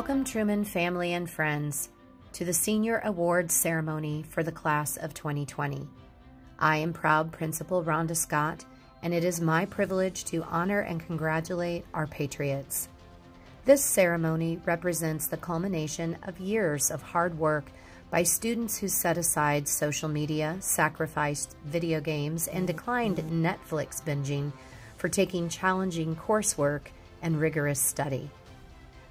Welcome, Truman family and friends, to the Senior Awards Ceremony for the Class of 2020. I am proud Principal Rhonda Scott, and it is my privilege to honor and congratulate our Patriots. This ceremony represents the culmination of years of hard work by students who set aside social media, sacrificed video games, and declined Netflix binging for taking challenging coursework and rigorous study.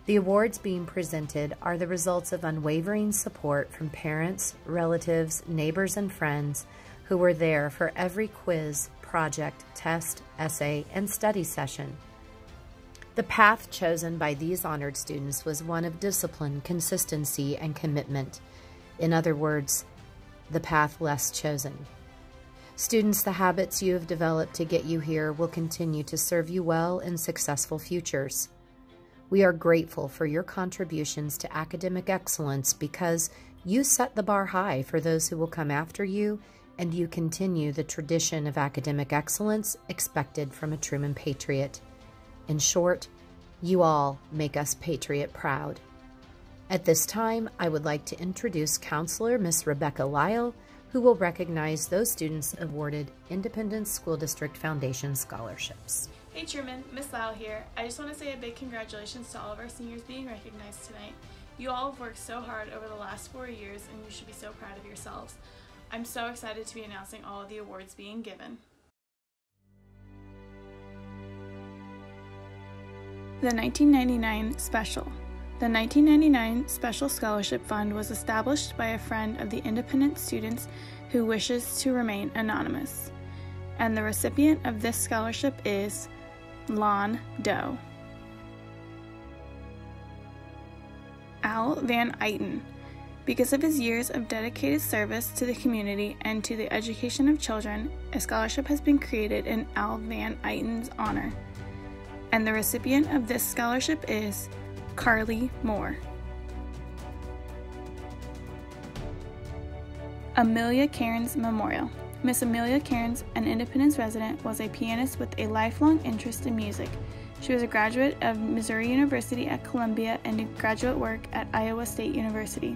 The awards being presented are the results of unwavering support from parents, relatives, neighbors, and friends who were there for every quiz, project, test, essay, and study session. The path chosen by these honored students was one of discipline, consistency, and commitment. In other words, the path less chosen. Students, the habits you have developed to get you here will continue to serve you well in successful futures. We are grateful for your contributions to academic excellence because you set the bar high for those who will come after you and you continue the tradition of academic excellence expected from a Truman Patriot. In short, you all make us Patriot proud. At this time, I would like to introduce Counselor Miss Rebecca Lyle, who will recognize those students awarded Independence School District Foundation scholarships. Hey Truman, Miss Lyle here. I just want to say a big congratulations to all of our seniors being recognized tonight. You all have worked so hard over the last four years and you should be so proud of yourselves. I'm so excited to be announcing all of the awards being given. The 1999 Special the 1999 Special Scholarship Fund was established by a friend of the independent students who wishes to remain anonymous. And the recipient of this scholarship is Lon Doe. Al Van Eyten. Because of his years of dedicated service to the community and to the education of children, a scholarship has been created in Al Van Eyten's honor. And the recipient of this scholarship is Carly Moore. Amelia Cairns Memorial. Miss Amelia Cairns, an Independence resident, was a pianist with a lifelong interest in music. She was a graduate of Missouri University at Columbia and did graduate work at Iowa State University.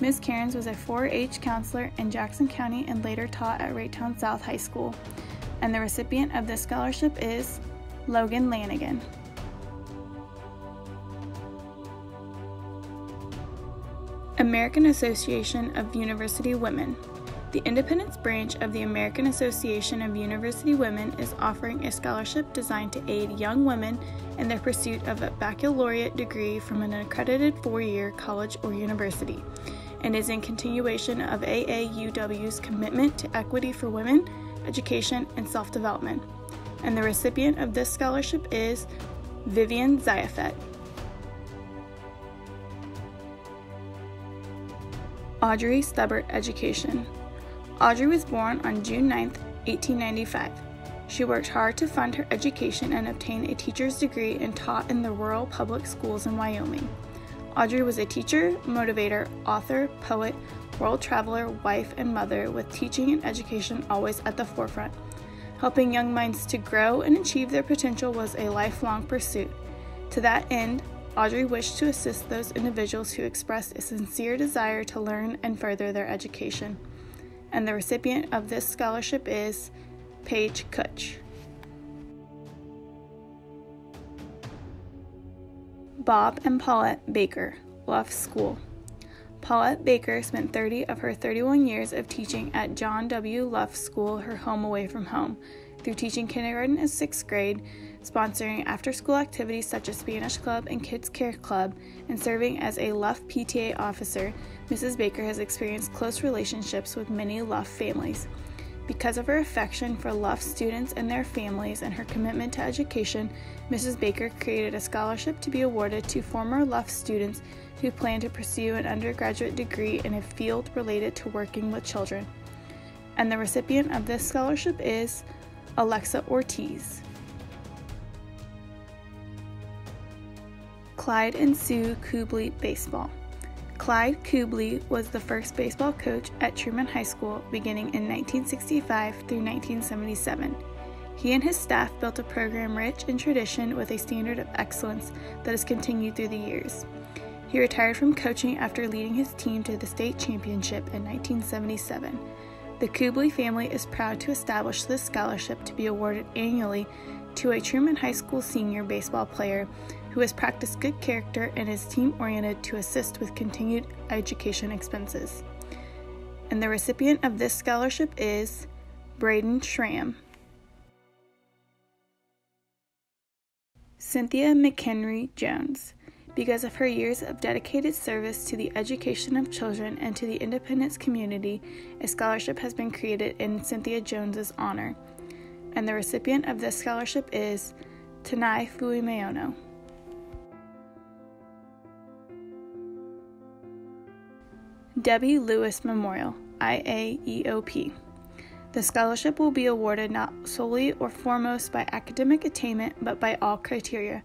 Ms. Cairns was a 4 H counselor in Jackson County and later taught at Raytown South High School. And the recipient of this scholarship is Logan Lanigan. American Association of University Women. The Independence branch of the American Association of University Women is offering a scholarship designed to aid young women in their pursuit of a baccalaureate degree from an accredited four year college or university, and is in continuation of AAUW's commitment to equity for women, education, and self development. And the recipient of this scholarship is Vivian Ziafet. Audrey Stubbert Education. Audrey was born on June 9, 1895. She worked hard to fund her education and obtain a teacher's degree and taught in the rural public schools in Wyoming. Audrey was a teacher, motivator, author, poet, world traveler, wife, and mother, with teaching and education always at the forefront. Helping young minds to grow and achieve their potential was a lifelong pursuit. To that end, Audrey wished to assist those individuals who expressed a sincere desire to learn and further their education. And the recipient of this scholarship is Paige Kutch. Bob and Paulette Baker, Luff School. Paulette Baker spent 30 of her 31 years of teaching at John W. Luff School, her home away from home, through teaching kindergarten and sixth grade sponsoring after school activities such as Spanish Club and Kids Care Club, and serving as a Luff PTA officer, Mrs. Baker has experienced close relationships with many Luff families. Because of her affection for Luff students and their families and her commitment to education, Mrs. Baker created a scholarship to be awarded to former Luff students who plan to pursue an undergraduate degree in a field related to working with children. And the recipient of this scholarship is Alexa Ortiz. Clyde and Sue Kubley Baseball. Clyde Kubley was the first baseball coach at Truman High School beginning in 1965 through 1977. He and his staff built a program rich in tradition with a standard of excellence that has continued through the years. He retired from coaching after leading his team to the state championship in 1977. The Kubley family is proud to establish this scholarship to be awarded annually to a Truman High School senior baseball player who has practiced good character and is team oriented to assist with continued education expenses. And the recipient of this scholarship is Braden Schramm. Cynthia McHenry Jones. Because of her years of dedicated service to the education of children and to the Independence community, a scholarship has been created in Cynthia Jones's honor. And the recipient of this scholarship is Tanai Fuimeono. Debbie Lewis Memorial, IAEOP. The scholarship will be awarded not solely or foremost by academic attainment, but by all criteria.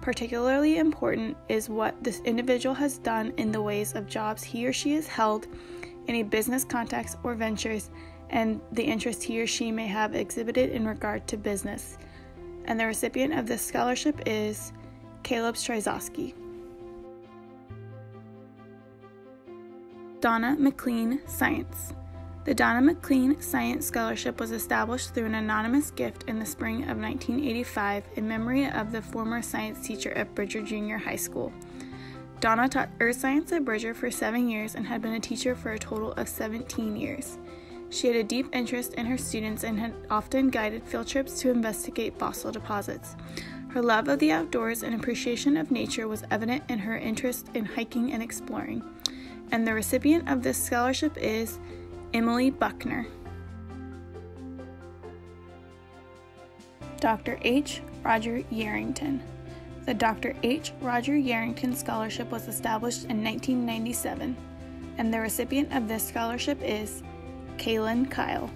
Particularly important is what this individual has done in the ways of jobs he or she has held, any business contacts or ventures, and the interest he or she may have exhibited in regard to business. And the recipient of this scholarship is Caleb Stryzowski. Donna McLean Science. The Donna McLean Science Scholarship was established through an anonymous gift in the spring of 1985 in memory of the former science teacher at Bridger Junior High School. Donna taught earth science at Bridger for seven years and had been a teacher for a total of 17 years. She had a deep interest in her students and had often guided field trips to investigate fossil deposits. Her love of the outdoors and appreciation of nature was evident in her interest in hiking and exploring and the recipient of this scholarship is Emily Buckner. Dr. H. Roger Yarrington. The Dr. H. Roger Yarrington Scholarship was established in 1997, and the recipient of this scholarship is Kaylin Kyle.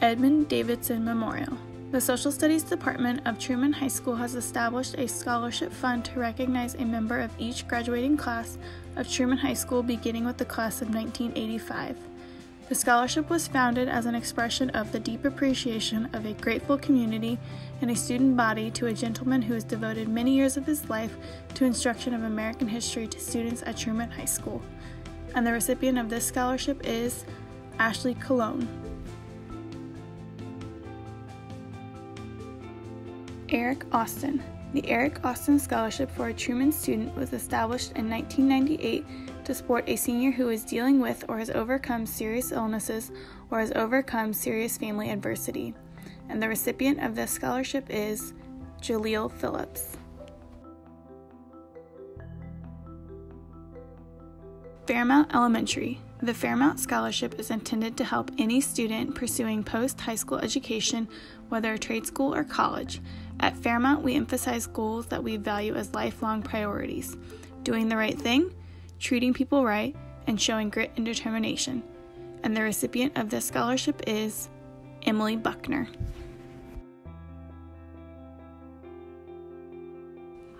Edmund Davidson Memorial. The Social Studies Department of Truman High School has established a scholarship fund to recognize a member of each graduating class of Truman High School beginning with the class of 1985. The scholarship was founded as an expression of the deep appreciation of a grateful community and a student body to a gentleman who has devoted many years of his life to instruction of American history to students at Truman High School. And the recipient of this scholarship is Ashley Cologne. Eric Austin. The Eric Austin Scholarship for a Truman Student was established in 1998 to support a senior who is dealing with or has overcome serious illnesses or has overcome serious family adversity. And the recipient of this scholarship is Jaleel Phillips. Fairmount Elementary. The Fairmount Scholarship is intended to help any student pursuing post high school education, whether a trade school or college, at Fairmount, we emphasize goals that we value as lifelong priorities doing the right thing, treating people right, and showing grit and determination. And the recipient of this scholarship is Emily Buckner.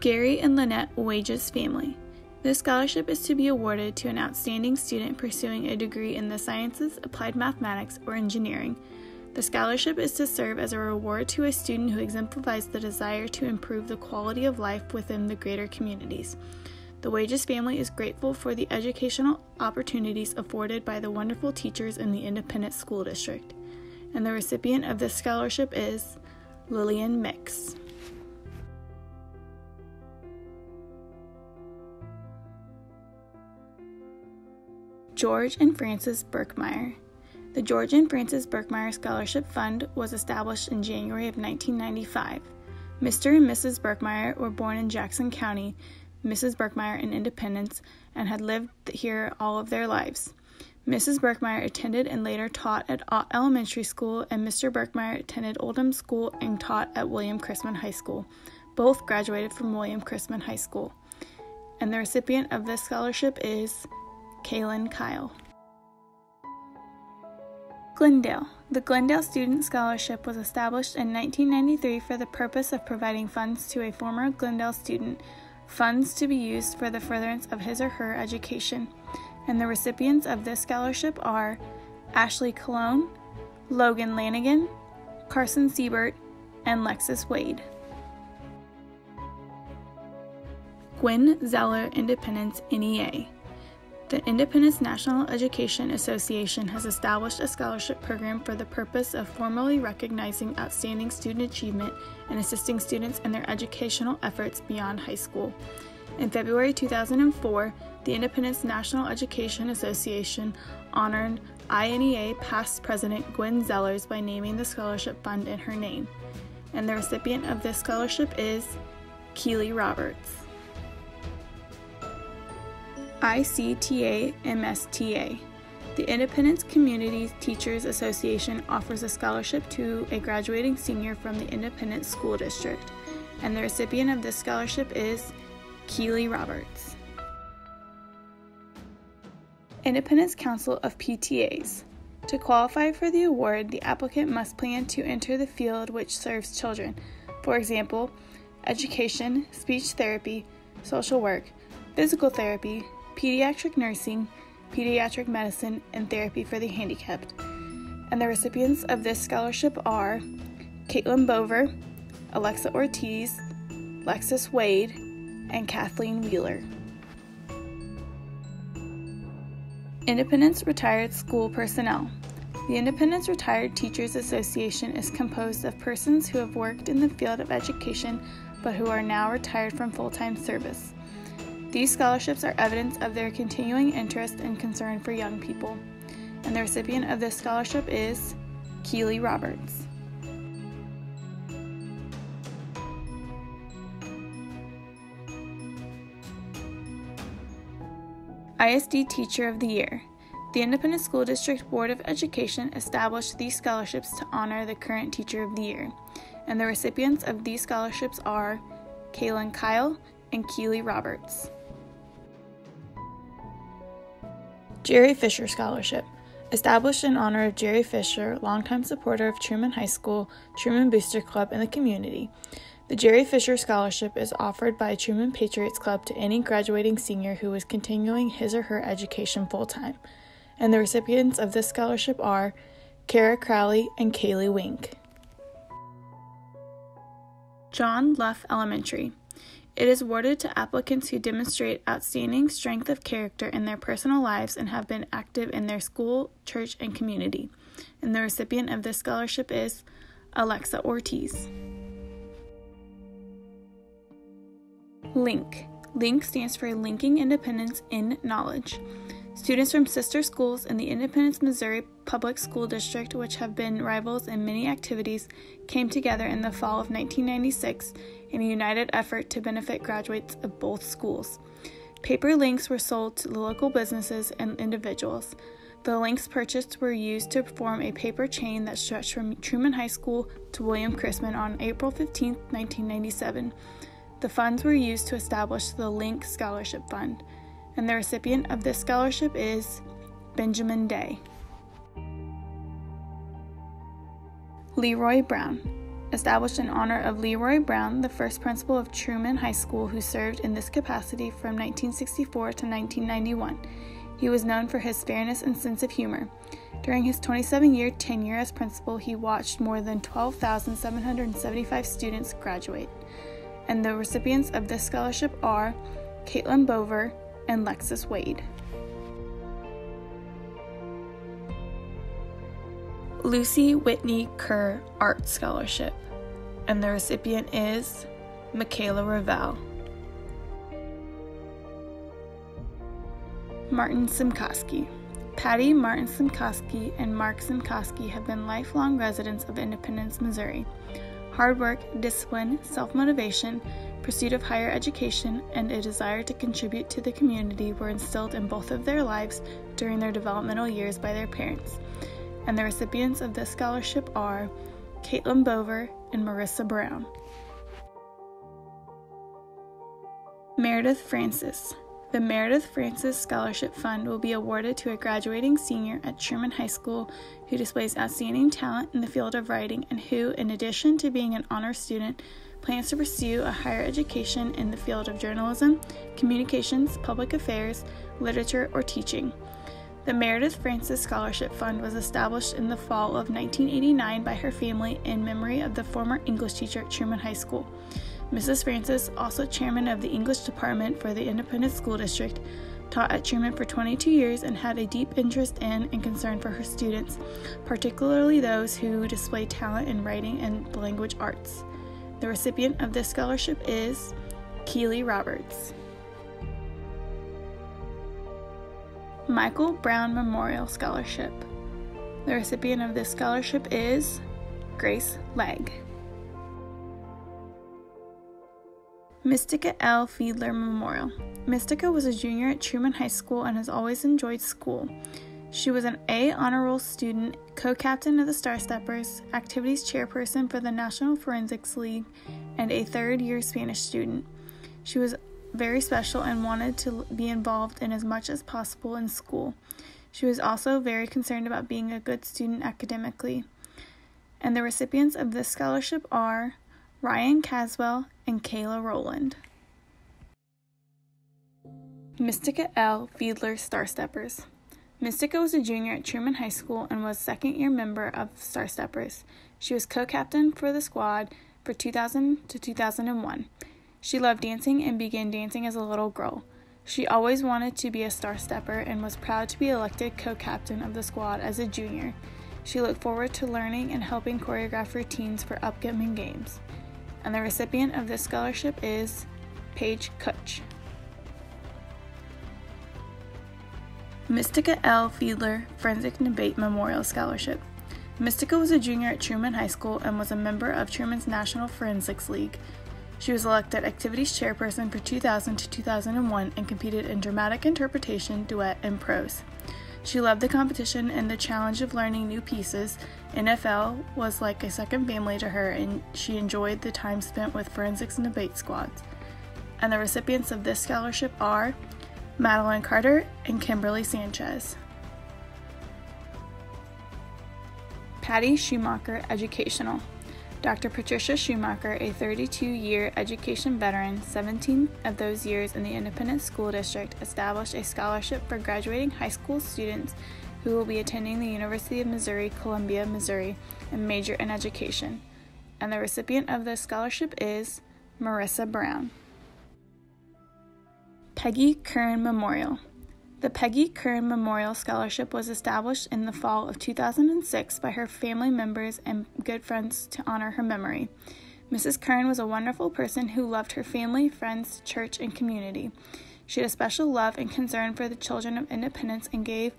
Gary and Lynette Wages family. This scholarship is to be awarded to an outstanding student pursuing a degree in the sciences, applied mathematics, or engineering the scholarship is to serve as a reward to a student who exemplifies the desire to improve the quality of life within the greater communities. The Wages family is grateful for the educational opportunities afforded by the wonderful teachers in the Independent School District. And the recipient of this scholarship is Lillian Mix. George and Frances Berkmeyer. The George and Frances Berkmeyer Scholarship Fund was established in January of 1995. Mr. and Mrs. Berkmeyer were born in Jackson County, Mrs. Berkmeyer in Independence, and had lived here all of their lives. Mrs. Berkmeyer attended and later taught at Elementary School, and Mr. Berkmeyer attended Oldham School and taught at William Chrisman High School. Both graduated from William Chrisman High School. And the recipient of this scholarship is Kaylin Kyle. Glendale. The Glendale Student Scholarship was established in 1993 for the purpose of providing funds to a former Glendale student, funds to be used for the furtherance of his or her education. And the recipients of this scholarship are Ashley Cologne, Logan Lanigan, Carson Siebert, and Lexis Wade. Gwen Zeller Independence NEA. The Independence National Education Association has established a scholarship program for the purpose of formally recognizing outstanding student achievement and assisting students in their educational efforts beyond high school. In February 2004, the Independence National Education Association honored INEA past president Gwen Zellers by naming the scholarship fund in her name. And the recipient of this scholarship is Keely Roberts. ICTA MSTA. The Independence Community Teachers Association offers a scholarship to a graduating senior from the Independence School District, and the recipient of this scholarship is Keely Roberts. Independence Council of PTAs. To qualify for the award, the applicant must plan to enter the field which serves children, for example, education, speech therapy, social work, physical therapy, pediatric nursing, pediatric medicine, and therapy for the handicapped. And the recipients of this scholarship are Caitlin Bover, Alexa Ortiz, Lexis Wade, and Kathleen Wheeler. Independence Retired School Personnel. The Independence Retired Teachers Association is composed of persons who have worked in the field of education but who are now retired from full time service. These scholarships are evidence of their continuing interest and concern for young people, and the recipient of this scholarship is Keely Roberts. ISD Teacher of the Year. The Independent School District Board of Education established these scholarships to honor the current Teacher of the Year, and the recipients of these scholarships are Kaylin Kyle and Keely Roberts. Jerry Fisher Scholarship. Established in honor of Jerry Fisher, longtime supporter of Truman High School, Truman Booster Club, and the community. The Jerry Fisher Scholarship is offered by Truman Patriots Club to any graduating senior who is continuing his or her education full time. And the recipients of this scholarship are Kara Crowley and Kaylee Wink. John Luff Elementary. It is awarded to applicants who demonstrate outstanding strength of character in their personal lives and have been active in their school, church, and community. And the recipient of this scholarship is Alexa Ortiz. LINK. LINK stands for Linking Independence in Knowledge. Students from sister schools in the Independence, Missouri Public School District, which have been rivals in many activities, came together in the fall of 1996 in a united effort to benefit graduates of both schools. Paper links were sold to the local businesses and individuals. The links purchased were used to form a paper chain that stretched from Truman High School to William Chrisman on April 15, 1997. The funds were used to establish the Link Scholarship Fund, and the recipient of this scholarship is Benjamin Day. Leroy Brown established in honor of Leroy Brown, the first principal of Truman High School who served in this capacity from 1964 to 1991. He was known for his fairness and sense of humor. During his 27 year tenure as principal, he watched more than 12,775 students graduate. And the recipients of this scholarship are Caitlin Bover and Lexis Wade. Lucy Whitney Kerr Art Scholarship, and the recipient is Michaela Ravel. Martin Simkoski. Patty Martin Simkoski and Mark Simkoski have been lifelong residents of Independence, Missouri. Hard work, discipline, self motivation, pursuit of higher education, and a desire to contribute to the community were instilled in both of their lives during their developmental years by their parents and the recipients of this scholarship are Caitlin Bover and Marissa Brown. Meredith Francis. The Meredith Francis Scholarship Fund will be awarded to a graduating senior at Truman High School who displays outstanding talent in the field of writing and who, in addition to being an honor student, plans to pursue a higher education in the field of journalism, communications, public affairs, literature, or teaching. The Meredith Francis Scholarship Fund was established in the fall of 1989 by her family in memory of the former English teacher at Truman High School. Mrs. Francis, also chairman of the English department for the Independent School District, taught at Truman for 22 years and had a deep interest in and concern for her students, particularly those who display talent in writing and the language arts. The recipient of this scholarship is Keely Roberts. Michael Brown Memorial Scholarship. The recipient of this scholarship is Grace Legg. Mystica L. Fiedler Memorial. Mystica was a junior at Truman High School and has always enjoyed school. She was an A honor roll student, co captain of the Star Steppers, activities chairperson for the National Forensics League, and a third year Spanish student. She was very special and wanted to be involved in as much as possible in school. She was also very concerned about being a good student academically. And the recipients of this scholarship are Ryan Caswell and Kayla Rowland. Mystica L. Fiedler Star Steppers. Mystica was a junior at Truman High School and was second year member of Star Steppers. She was co captain for the squad for 2000 to 2001. She loved dancing and began dancing as a little girl. She always wanted to be a star stepper and was proud to be elected co captain of the squad as a junior. She looked forward to learning and helping choreograph routines for upcoming games. And the recipient of this scholarship is Paige Kutch. Mystica L. Fiedler Forensic Debate Memorial Scholarship. Mystica was a junior at Truman High School and was a member of Truman's National Forensics League. She was elected Activities Chairperson for 2000 to 2001 and competed in dramatic interpretation, duet, and prose. She loved the competition and the challenge of learning new pieces. NFL was like a second family to her, and she enjoyed the time spent with forensics and debate squads. And the recipients of this scholarship are Madeline Carter and Kimberly Sanchez. Patty Schumacher Educational. Dr. Patricia Schumacher, a 32 year education veteran, 17 of those years in the Independent School District, established a scholarship for graduating high school students who will be attending the University of Missouri Columbia, Missouri, and major in education. And the recipient of this scholarship is Marissa Brown. Peggy Curran Memorial. The Peggy Kern Memorial Scholarship was established in the fall of 2006 by her family members and good friends to honor her memory. Mrs. Kern was a wonderful person who loved her family, friends, church, and community. She had a special love and concern for the children of Independence and gave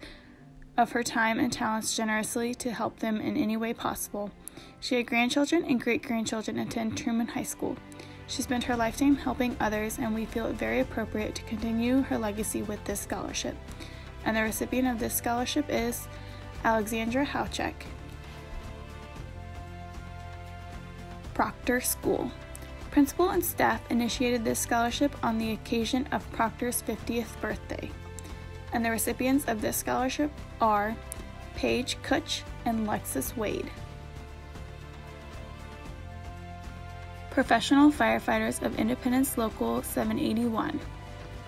of her time and talents generously to help them in any way possible. She had grandchildren and great grandchildren attend Truman High School. She spent her lifetime helping others, and we feel it very appropriate to continue her legacy with this scholarship. And the recipient of this scholarship is Alexandra Hauchek. Proctor School. Principal and staff initiated this scholarship on the occasion of Proctor's 50th birthday. And the recipients of this scholarship are Paige Kutch and Lexus Wade. Professional Firefighters of Independence Local 781,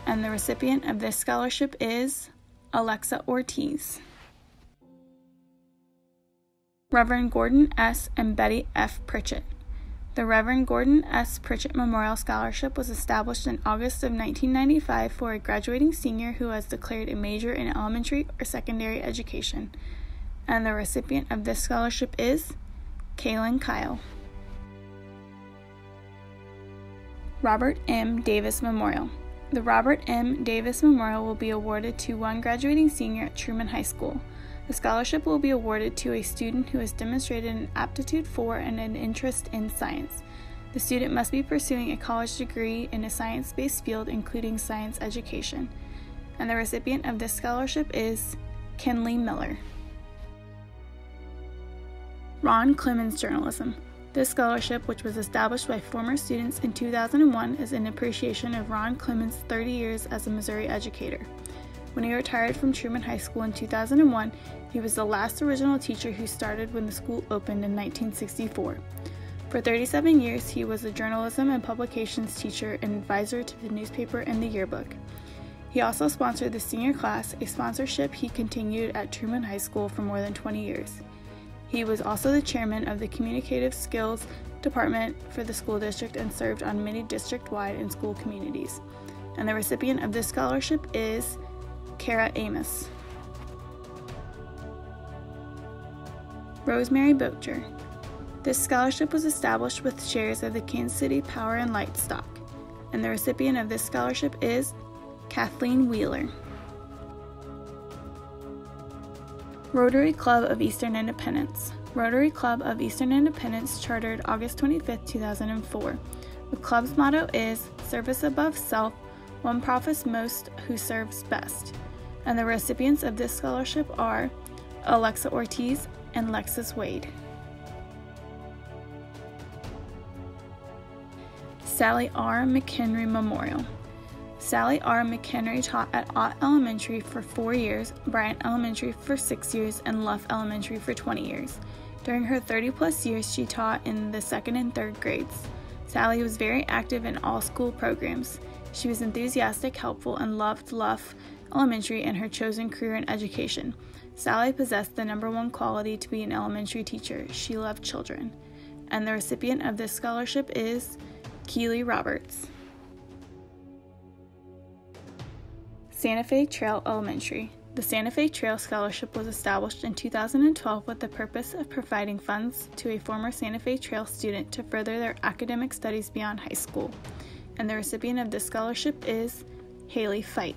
and the recipient of this scholarship is Alexa Ortiz. Reverend Gordon S. and Betty F. Pritchett. The Reverend Gordon S. Pritchett Memorial Scholarship was established in August of 1995 for a graduating senior who has declared a major in elementary or secondary education. And the recipient of this scholarship is Kaylin Kyle. Robert M. Davis Memorial. The Robert M. Davis Memorial will be awarded to one graduating senior at Truman High School. The scholarship will be awarded to a student who has demonstrated an aptitude for and an interest in science. The student must be pursuing a college degree in a science based field, including science education. And the recipient of this scholarship is Kenley Miller. Ron Clemens Journalism. This scholarship, which was established by former students in 2001, is in appreciation of Ron Clements' 30 years as a Missouri educator. When he retired from Truman High School in 2001, he was the last original teacher who started when the school opened in 1964. For 37 years, he was a journalism and publications teacher and advisor to the newspaper and the yearbook. He also sponsored the senior class, a sponsorship he continued at Truman High School for more than 20 years. He was also the chairman of the Communicative Skills Department for the school district and served on many district wide and school communities. And the recipient of this scholarship is Kara Amos. Rosemary Bocher. This scholarship was established with shares of the Kansas City Power and Light stock, and the recipient of this scholarship is Kathleen Wheeler. Rotary Club of Eastern Independence. Rotary Club of Eastern Independence chartered August 25, 2004. The club's motto is Service above self, one profits most who serves best. And the recipients of this scholarship are Alexa Ortiz and Lexus Wade. Sally R. McHenry Memorial. Sally R. McHenry taught at Ott Elementary for four years, Bryant Elementary for six years, and Luff Elementary for 20 years. During her 30 plus years, she taught in the second and third grades. Sally was very active in all school programs. She was enthusiastic, helpful, and loved Luff Elementary and her chosen career in education. Sally possessed the number one quality to be an elementary teacher she loved children. And the recipient of this scholarship is Keely Roberts. Santa Fe Trail Elementary. The Santa Fe Trail Scholarship was established in 2012 with the purpose of providing funds to a former Santa Fe Trail student to further their academic studies beyond high school. And the recipient of this scholarship is Haley Fight.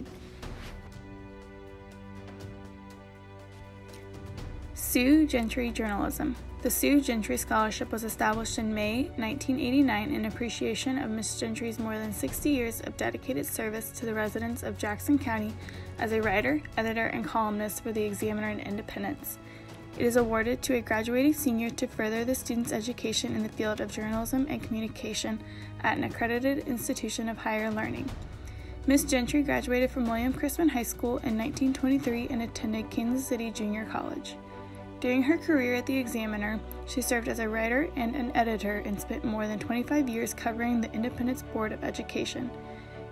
Sue Gentry Journalism. The Sue Gentry Scholarship was established in May 1989 in appreciation of Miss Gentry's more than 60 years of dedicated service to the residents of Jackson County as a writer, editor, and columnist for the Examiner and Independence. It is awarded to a graduating senior to further the student's education in the field of journalism and communication at an accredited institution of higher learning. Miss Gentry graduated from William Chrisman High School in 1923 and attended Kansas City Junior College. During her career at the Examiner, she served as a writer and an editor and spent more than 25 years covering the Independence Board of Education.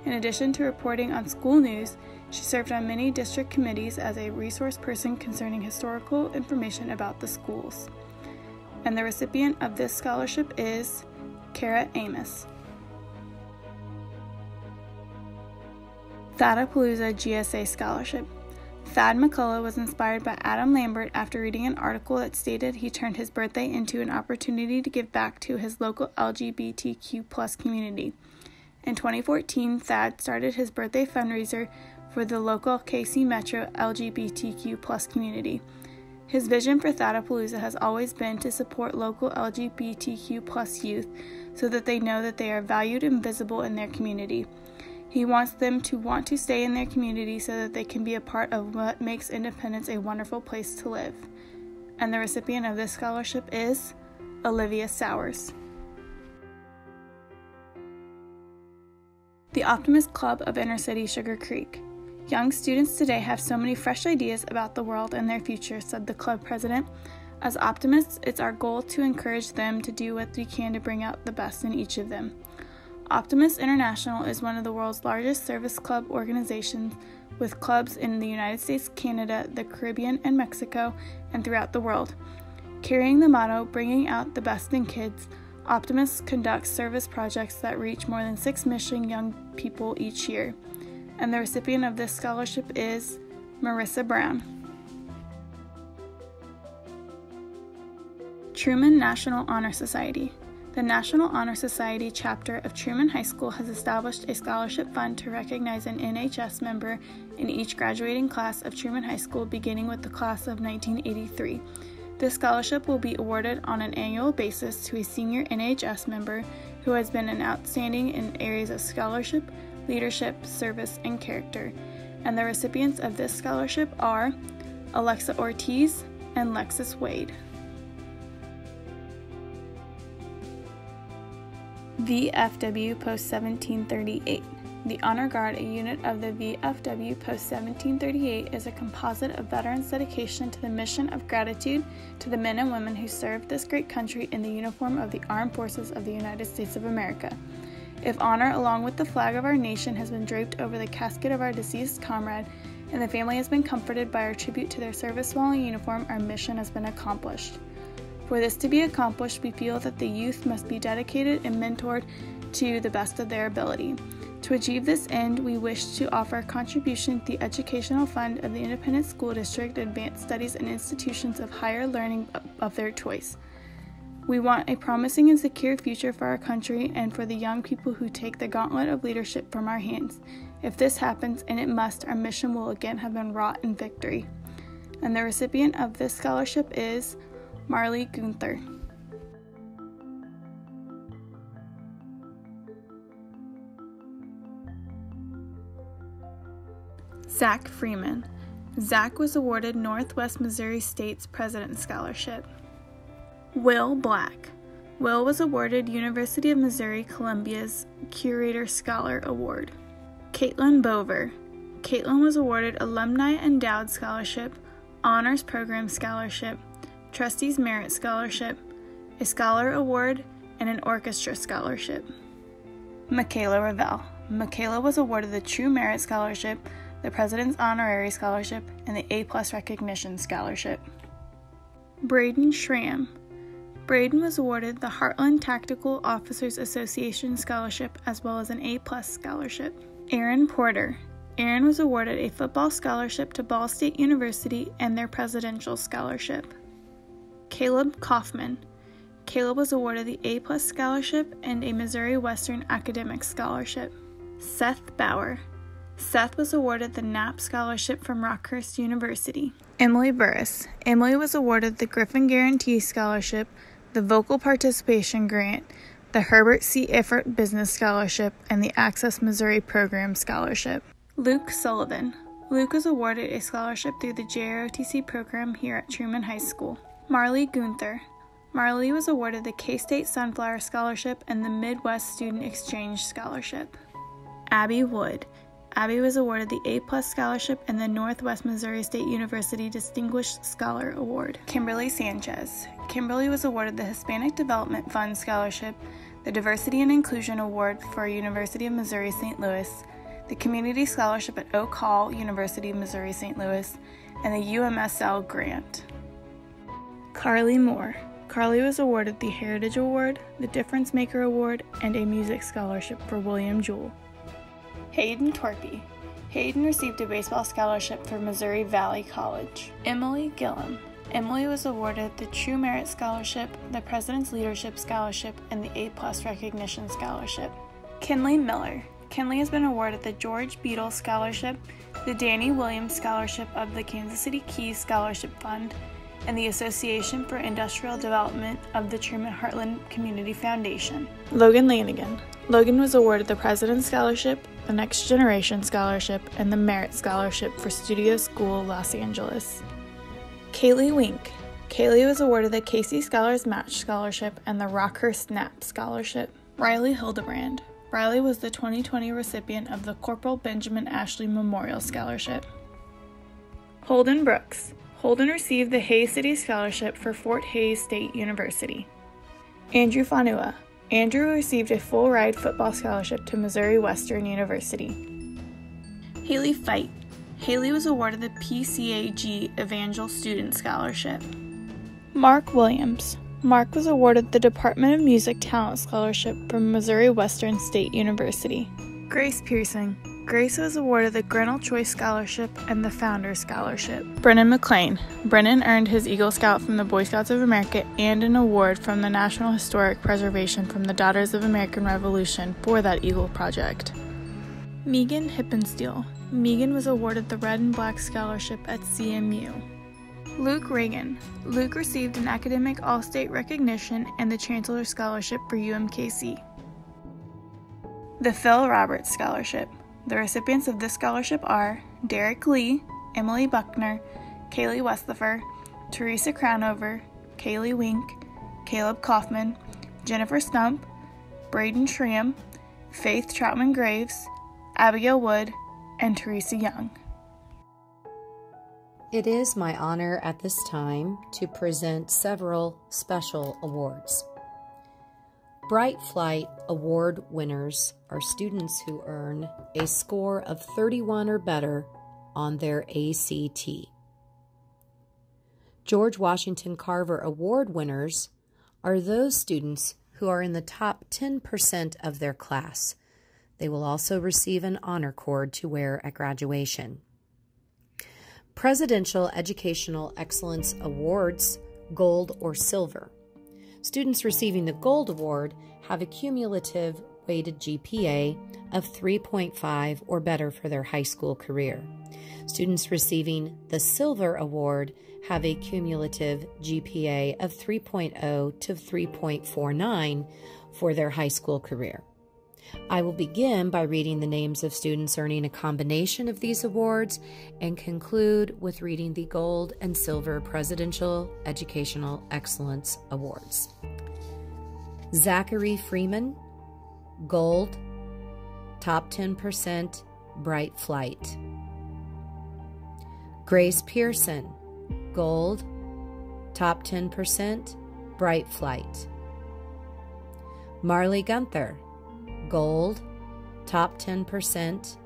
In addition to reporting on school news, she served on many district committees as a resource person concerning historical information about the schools. And the recipient of this scholarship is Kara Amos. Thadapalooza GSA Scholarship. Thad McCullough was inspired by Adam Lambert after reading an article that stated he turned his birthday into an opportunity to give back to his local LGBTQ community. In 2014, Thad started his birthday fundraiser for the local KC Metro LGBTQ community. His vision for Thadapalooza has always been to support local LGBTQ youth so that they know that they are valued and visible in their community. He wants them to want to stay in their community so that they can be a part of what makes Independence a wonderful place to live. And the recipient of this scholarship is Olivia Sowers. The Optimist Club of Inner City Sugar Creek. Young students today have so many fresh ideas about the world and their future, said the club president. As optimists, it's our goal to encourage them to do what we can to bring out the best in each of them. Optimist International is one of the world's largest service club organizations with clubs in the United States, Canada, the Caribbean, and Mexico, and throughout the world. Carrying the motto, Bringing Out the Best in Kids, Optimist conducts service projects that reach more than 6 million young people each year. And the recipient of this scholarship is Marissa Brown. Truman National Honor Society. The National Honor Society chapter of Truman High School has established a scholarship fund to recognize an NHS member in each graduating class of Truman High School beginning with the class of 1983. This scholarship will be awarded on an annual basis to a senior NHS member who has been an outstanding in areas of scholarship, leadership, service, and character. And the recipients of this scholarship are Alexa Ortiz and Lexus Wade. VFW Post 1738. The Honor Guard, a unit of the VFW Post 1738, is a composite of veterans' dedication to the mission of gratitude to the men and women who served this great country in the uniform of the Armed Forces of the United States of America. If honor, along with the flag of our nation, has been draped over the casket of our deceased comrade, and the family has been comforted by our tribute to their service while in uniform, our mission has been accomplished. For this to be accomplished, we feel that the youth must be dedicated and mentored to the best of their ability. To achieve this end, we wish to offer a contribution to the Educational Fund of the Independent School District Advanced Studies and institutions of higher learning of their choice. We want a promising and secure future for our country and for the young people who take the gauntlet of leadership from our hands. If this happens, and it must, our mission will again have been wrought in victory. And the recipient of this scholarship is Marley Gunther. Zach Freeman. Zach was awarded Northwest Missouri State's President Scholarship. Will Black. Will was awarded University of Missouri Columbia's Curator Scholar Award. Caitlin Bover. Caitlin was awarded Alumni Endowed Scholarship, Honors Program Scholarship, Trustees Merit Scholarship, a Scholar Award, and an Orchestra Scholarship. Michaela Ravel. Michaela was awarded the True Merit Scholarship, the President's Honorary Scholarship, and the A Plus Recognition Scholarship. Braden Schramm. Braden was awarded the Heartland Tactical Officers Association Scholarship as well as an A Plus Scholarship. Aaron Porter. Aaron was awarded a football scholarship to Ball State University and their presidential scholarship. Caleb Kaufman. Caleb was awarded the A Plus Scholarship and a Missouri Western Academic Scholarship. Seth Bauer. Seth was awarded the Knapp Scholarship from Rockhurst University. Emily Burris. Emily was awarded the Griffin Guarantee Scholarship, the Vocal Participation Grant, the Herbert C. Iffert Business Scholarship, and the Access Missouri Program Scholarship. Luke Sullivan. Luke was awarded a scholarship through the JROTC program here at Truman High School. Marley Gunther. Marley was awarded the K State Sunflower Scholarship and the Midwest Student Exchange Scholarship. Abby Wood. Abby was awarded the A Plus Scholarship and the Northwest Missouri State University Distinguished Scholar Award. Kimberly Sanchez. Kimberly was awarded the Hispanic Development Fund Scholarship, the Diversity and Inclusion Award for University of Missouri St. Louis, the Community Scholarship at Oak Hall, University of Missouri St. Louis, and the UMSL Grant. Carly Moore. Carly was awarded the Heritage Award, the Difference Maker Award, and a Music Scholarship for William Jewell. Hayden Torpy. Hayden received a baseball scholarship for Missouri Valley College. Emily Gillum. Emily was awarded the True Merit Scholarship, the President's Leadership Scholarship, and the A Plus Recognition Scholarship. Kinley Miller. Kinley has been awarded the George Beadle Scholarship, the Danny Williams Scholarship of the Kansas City Keys Scholarship Fund, and the Association for Industrial Development of the Truman Heartland Community Foundation. Logan Lanigan. Logan was awarded the President's Scholarship, the Next Generation Scholarship, and the Merit Scholarship for Studio School Los Angeles. Kaylee Wink. Kaylee was awarded the KC Scholars Match Scholarship and the Rockhurst Knapp Scholarship. Riley Hildebrand. Riley was the 2020 recipient of the Corporal Benjamin Ashley Memorial Scholarship. Holden Brooks. Holden received the Hays City Scholarship for Fort Hays State University. Andrew Fanua. Andrew received a full ride football scholarship to Missouri Western University. Haley Fight. Haley was awarded the PCAG Evangel Student Scholarship. Mark Williams. Mark was awarded the Department of Music Talent Scholarship from Missouri Western State University. Grace Pearson. Grace was awarded the Grinnell Choice Scholarship and the Founder Scholarship. Brennan McLean. Brennan earned his Eagle Scout from the Boy Scouts of America and an award from the National Historic Preservation from the Daughters of American Revolution for that Eagle project. Megan Hippensteel. Megan was awarded the Red and Black Scholarship at CMU. Luke Reagan. Luke received an academic All State recognition and the Chancellor Scholarship for UMKC. The Phil Roberts Scholarship. The recipients of this scholarship are Derek Lee, Emily Buckner, Kaylee Westlifer, Teresa Crownover, Kaylee Wink, Caleb Kaufman, Jennifer Stump, Braden Schramm, Faith Troutman Graves, Abigail Wood, and Teresa Young. It is my honor at this time to present several special awards. Bright Flight Award winners are students who earn a score of 31 or better on their ACT. George Washington Carver Award winners are those students who are in the top 10% of their class. They will also receive an honor cord to wear at graduation. Presidential Educational Excellence Awards, gold or silver. Students receiving the Gold Award have a cumulative weighted GPA of 3.5 or better for their high school career. Students receiving the Silver Award have a cumulative GPA of 3.0 to 3.49 for their high school career. I will begin by reading the names of students earning a combination of these awards and conclude with reading the Gold and Silver Presidential Educational Excellence Awards. Zachary Freeman, Gold, Top 10%, Bright Flight. Grace Pearson, Gold, Top 10%, Bright Flight. Marley Gunther, Gold, Top 10%,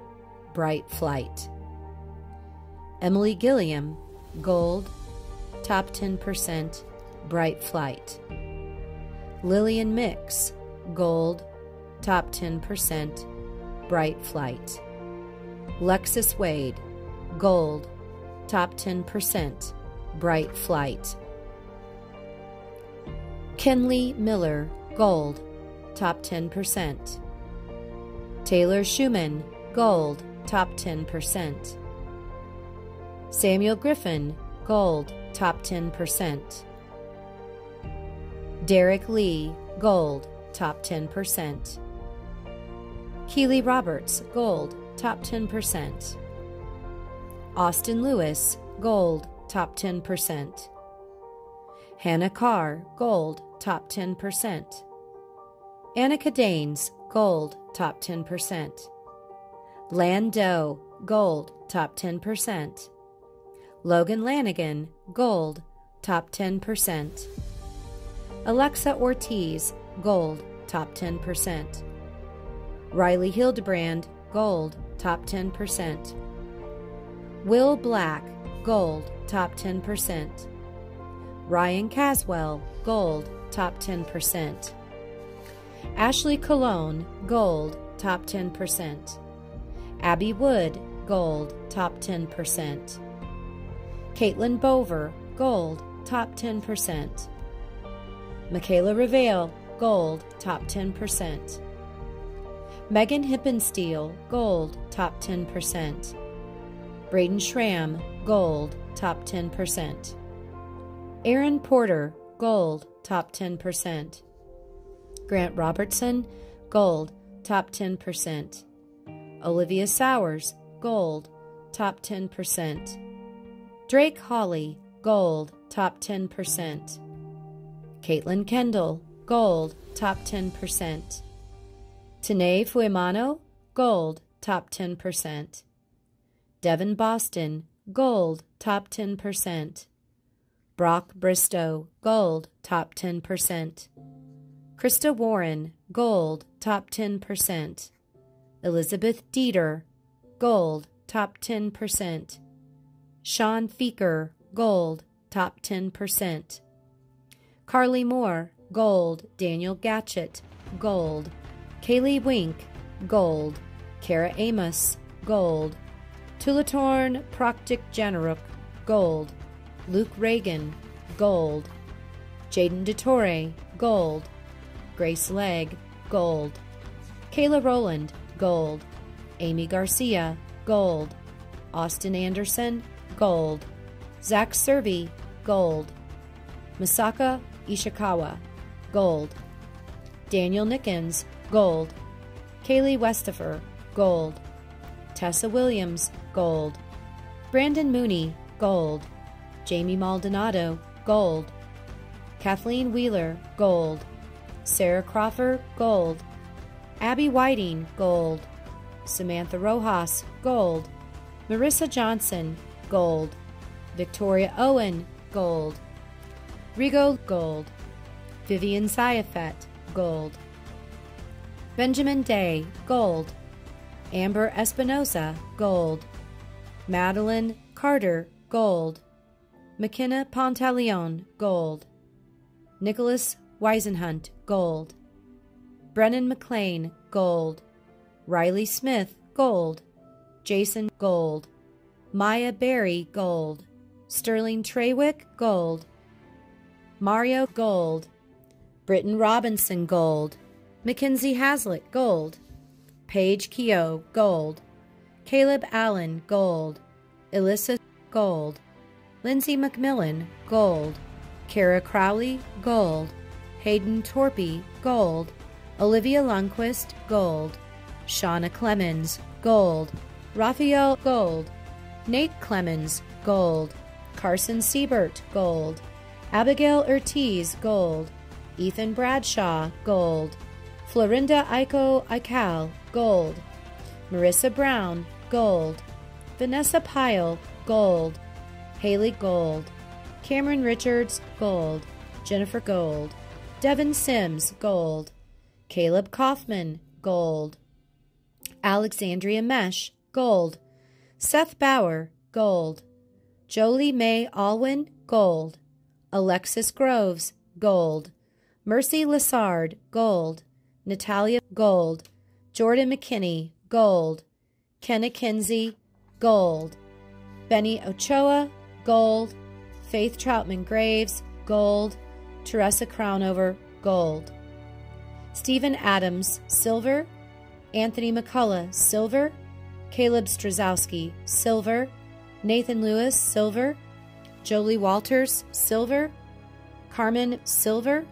Bright Flight. Emily Gilliam, Gold, Top 10%, Bright Flight. Lillian Mix, Gold, Top 10%, Bright Flight. Lexus Wade, Gold, Top 10%, Bright Flight. Kenley Miller, Gold, Top 10%. Taylor Schumann, Gold, Top 10%. Samuel Griffin, Gold, Top 10%. Derek Lee, Gold, Top 10%. Keeley Roberts, Gold, Top 10%. Austin Lewis, Gold, Top 10%. Hannah Carr, Gold, Top 10%. Annika Danes, Gold, Top 10%. Lando, Gold, Top 10%. Logan Lanigan, Gold, Top 10%. Alexa Ortiz, Gold, Top 10%. Riley Hildebrand, Gold, Top 10%. Will Black, Gold, Top 10%. Ryan Caswell, Gold, Top 10%. Ashley Cologne, Gold, Top 10%. Abby Wood, Gold, Top 10%. Caitlin Bover, Gold, Top 10%. Michaela Revale, Gold, Top 10%. Megan Hippensteel, Gold, Top 10%. Braden Schramm, Gold, Top 10%. Aaron Porter, Gold, Top 10%. Grant Robertson, Gold, Top 10%. Olivia Sowers, Gold, Top 10%. Drake Holly, Gold, Top 10%. Caitlin Kendall, Gold, Top 10%. Tanae Fuemano, Gold, Top 10%. Devin Boston, Gold, Top 10%. Brock Bristow, Gold, Top 10%. Krista Warren, Gold, Top 10%. Elizabeth Dieter, Gold, Top 10%. Sean Feeker, Gold, Top 10%. Carly Moore, Gold. Daniel Gatchett, Gold. Kaylee Wink, Gold. Kara Amos, Gold. Tulatorn Proctic Janaruk, Gold. Luke Reagan, Gold. Jaden DeTore, Gold. Grace Legg, Gold. Kayla Rowland, Gold. Amy Garcia, Gold. Austin Anderson, Gold. Zach Servey, Gold. Masaka Ishikawa, Gold. Daniel Nickens, Gold. Kaylee Westifer, Gold. Tessa Williams, Gold. Brandon Mooney, Gold. Jamie Maldonado, Gold. Kathleen Wheeler, Gold. Sarah Crawford, Gold. Abby Whiting, Gold. Samantha Rojas, Gold. Marissa Johnson, Gold. Victoria Owen, Gold. Rigo, Gold. Vivian Sayafet, Gold. Benjamin Day, Gold. Amber Espinosa, Gold. Madeline Carter, Gold. McKenna Pantaleon, gold. Nicholas Weisenhunt, gold. Brennan McLean, gold. Riley Smith, gold. Jason, gold. Maya Berry, gold. Sterling Treywick, gold. Mario, gold. Britton Robinson, gold. Mackenzie Hazlitt, gold. Paige Keogh, gold. Caleb Allen, gold. Alyssa, gold. Lindsay McMillan, gold. Kara Crowley, gold. Hayden Torpy, gold. Olivia Lundquist, gold. Shauna Clemens, gold. Raphael, gold. Nate Clemens, gold. Carson Siebert, gold. Abigail Ortiz, gold. Ethan Bradshaw, gold. Florinda Aiko Aikal, gold. Marissa Brown, gold. Vanessa Pyle, gold. Haley Gold. Cameron Richards, gold. Jennifer Gold. Devin Sims, gold. Caleb Kaufman, gold. Alexandria Mesh, gold. Seth Bauer, gold. Jolie Mae Alwyn, gold. Alexis Groves, gold. Mercy Lassard, gold. Natalia, gold. Jordan McKinney, gold. Kenna Kinsey, gold. Benny Ochoa, gold. Faith Troutman Graves, gold. Teresa Crownover, gold. Stephen Adams, silver. Anthony McCullough, silver. Caleb Strzowski, silver. Nathan Lewis, silver. Jolie Walters, silver. Carmen, silver.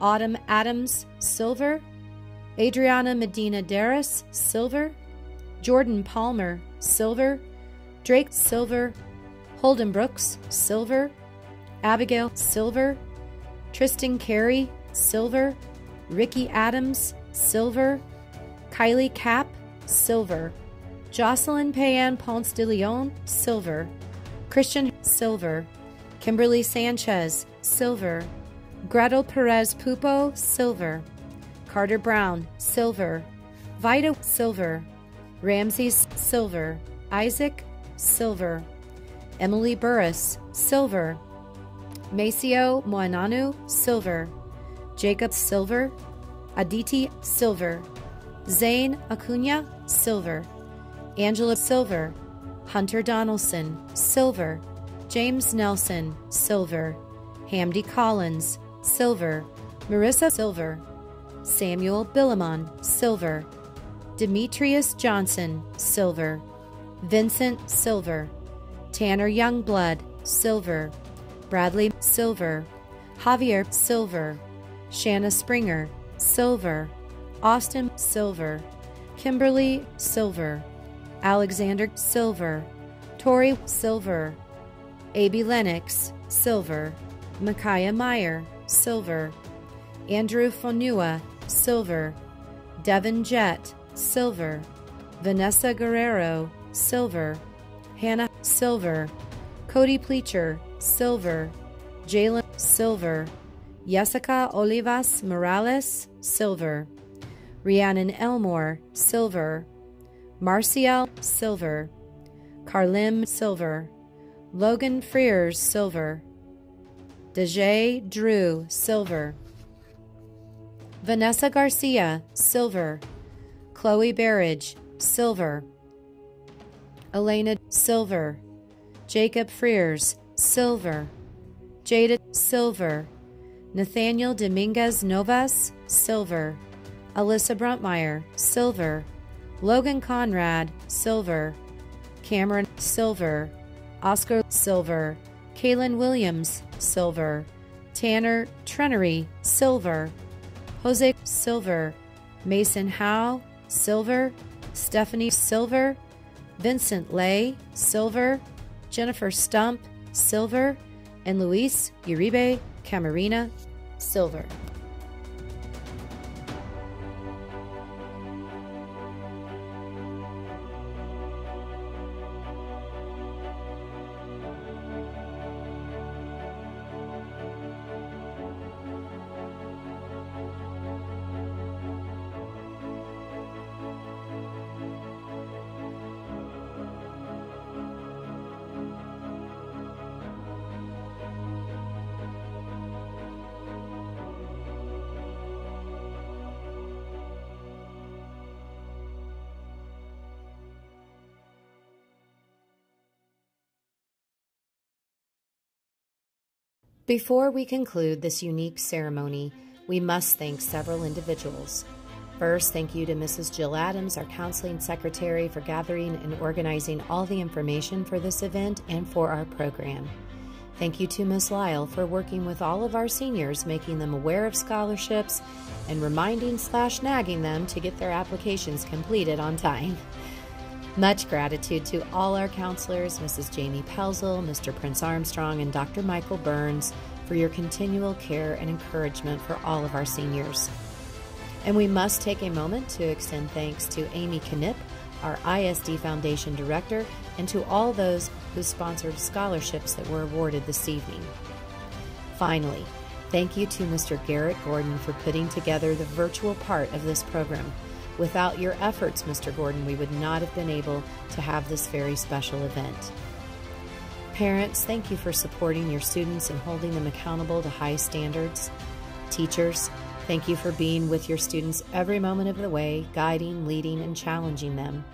Autumn Adams, silver. Adriana Medina Darris, silver. Jordan Palmer, silver. Drake, silver. Holden Brooks, silver. Abigail, silver. Tristan Carey, silver. Ricky Adams, silver. Kylie Cap, silver. Jocelyn Payan Ponce de Leon, silver. Christian, silver. Kimberly Sanchez, silver. Gretel Perez Pupo, silver. Carter Brown, silver. Vita, silver. Ramses, silver. Isaac, silver. Emily Burris, silver. Maceo Moananu, silver. Jacob, silver. Aditi, silver. Zane Acuna, silver. Angela, silver. Hunter Donaldson, silver. James Nelson, silver. Hamdi Collins, silver. Marissa, silver. Samuel Billimon, silver. Demetrius Johnson, silver. Vincent, silver. Tanner Youngblood, silver. Bradley, silver. Javier, silver. Shanna Springer, silver. Austin, silver. Kimberly, silver. Alexander, silver. Tori, silver. A.B. Lennox, silver. Micaiah Meyer, silver. Andrew Fonua, silver. Devin Jett, silver. Vanessa Guerrero, silver. Hannah, silver. Cody Pleacher, silver. Jalen, silver. Jessica Olivas Morales, silver. Rhiannon Elmore, silver. Marcial, silver. Carlim, silver. Logan Freers, silver. Dejay Drew, silver. Vanessa Garcia, silver. Chloe Barrage, silver. Elena, silver. Jacob Freers, silver. Jada, silver. Nathaniel Dominguez Novas, silver. Alyssa Bruntmeyer, silver. Logan Conrad, silver. Cameron, silver. Oscar, silver. Kaylin Williams, silver. Tanner Trenery, silver. Jose, silver. Mason Howe, silver. Stephanie, silver. Vincent Lay, silver. Jennifer Stump, silver. And Luis Uribe Camarina, silver. Before we conclude this unique ceremony, we must thank several individuals. First, thank you to Mrs. Jill Adams, our counseling secretary, for gathering and organizing all the information for this event and for our program. Thank you to Ms. Lyle for working with all of our seniors, making them aware of scholarships and reminding slash nagging them to get their applications completed on time. Much gratitude to all our counselors, Mrs. Jamie Pelzel, Mr. Prince Armstrong, and Dr. Michael Burns, for your continual care and encouragement for all of our seniors. And we must take a moment to extend thanks to Amy Knipp, our ISD Foundation Director, and to all those who sponsored scholarships that were awarded this evening. Finally, thank you to Mr. Garrett Gordon for putting together the virtual part of this program. Without your efforts, Mr. Gordon, we would not have been able to have this very special event. Parents, thank you for supporting your students and holding them accountable to high standards. Teachers, thank you for being with your students every moment of the way, guiding, leading, and challenging them.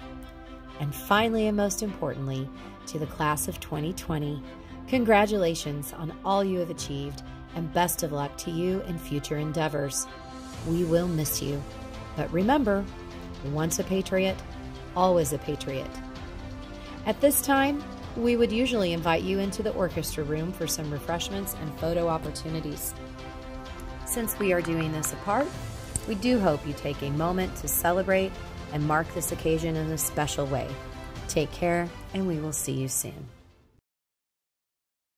And finally, and most importantly, to the class of 2020, congratulations on all you have achieved and best of luck to you in future endeavors. We will miss you. But remember, once a patriot, always a patriot. At this time, we would usually invite you into the orchestra room for some refreshments and photo opportunities. Since we are doing this apart, we do hope you take a moment to celebrate and mark this occasion in a special way. Take care, and we will see you soon.